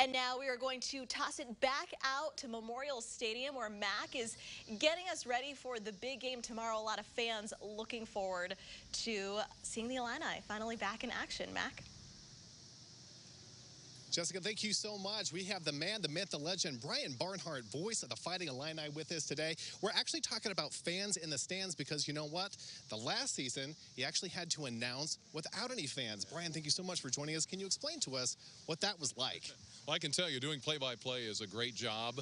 And now we are going to toss it back out to Memorial Stadium where Mac is getting us ready for the big game tomorrow. A lot of fans looking forward to seeing the Illini finally back in action. Mac? Jessica, thank you so much. We have the man, the myth, the legend, Brian Barnhart, voice of the Fighting Illini, with us today. We're actually talking about fans in the stands because you know what? The last season, he actually had to announce without any fans. Brian, thank you so much for joining us. Can you explain to us what that was like? Well, I can tell you, doing play-by-play -play is a great job,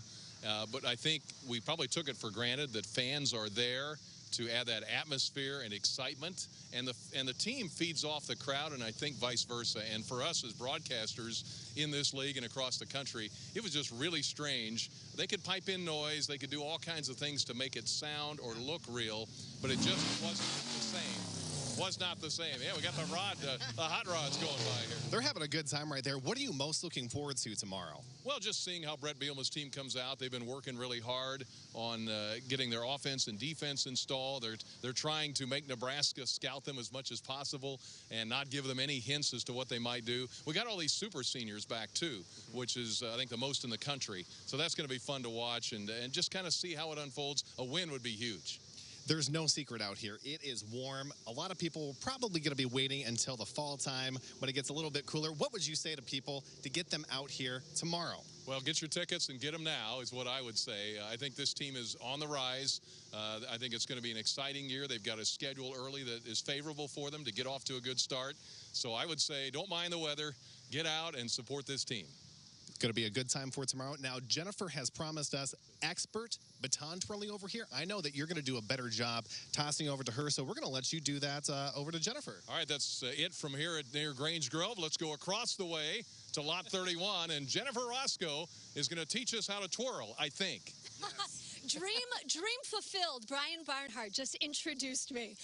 uh, but I think we probably took it for granted that fans are there to add that atmosphere and excitement. And the and the team feeds off the crowd, and I think vice versa. And for us as broadcasters in this league and across the country, it was just really strange. They could pipe in noise, they could do all kinds of things to make it sound or look real, but it just wasn't was not the same. Yeah, we got the rod, uh, the hot rods going by here. They're having a good time right there. What are you most looking forward to tomorrow? Well, just seeing how Bret Bielema's team comes out. They've been working really hard on uh, getting their offense and defense installed. They're they're trying to make Nebraska scout them as much as possible and not give them any hints as to what they might do. We got all these super seniors back too, which is uh, I think the most in the country. So that's going to be fun to watch and and just kind of see how it unfolds. A win would be huge. There's no secret out here. It is warm. A lot of people are probably going to be waiting until the fall time when it gets a little bit cooler. What would you say to people to get them out here tomorrow? Well, get your tickets and get them now is what I would say. Uh, I think this team is on the rise. Uh, I think it's going to be an exciting year. They've got a schedule early that is favorable for them to get off to a good start. So I would say don't mind the weather. Get out and support this team. Going to be a good time for tomorrow. Now, Jennifer has promised us expert baton twirling over here. I know that you're going to do a better job tossing over to her, so we're going to let you do that uh, over to Jennifer. All right, that's uh, it from here at near Grange Grove. Let's go across the way to Lot 31, and Jennifer Roscoe is going to teach us how to twirl, I think. Dream, dream fulfilled. Brian Barnhart just introduced me.